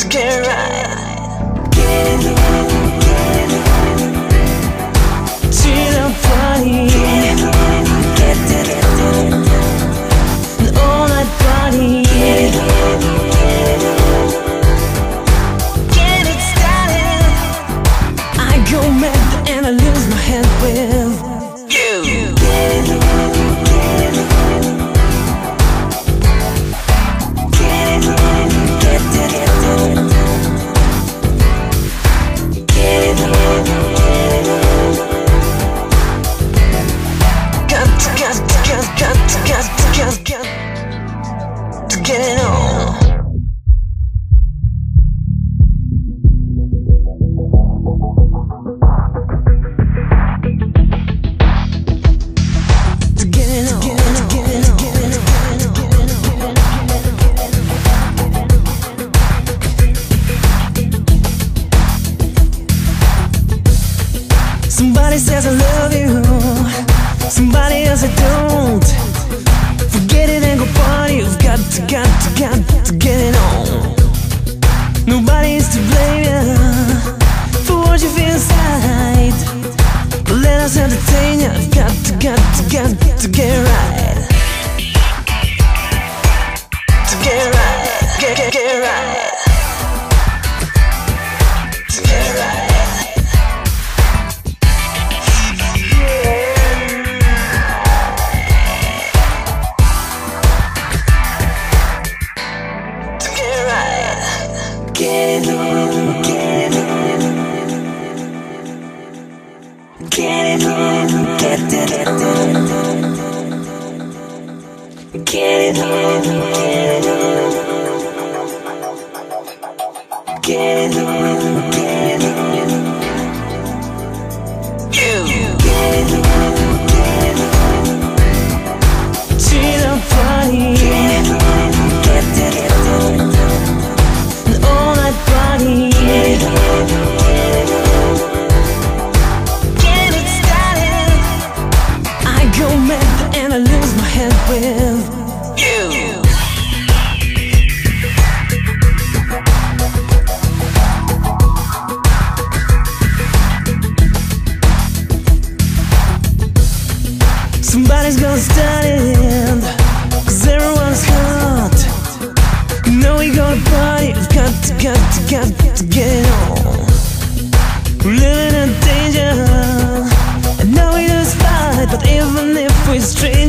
To get right. Get to the party. An all-night party. Get it started. I go mad and I lose my head with Somebody says I love you, somebody else I don't. Forget it and go party. You've got to, got to, got to Get it on, get it on. Get it on, get it on. Get it on, Somebody's gonna it Cause everyone's hot. Know we gonna party We've got to, got to, got to get on. We're living in danger. I know we just fight But even if strangers We've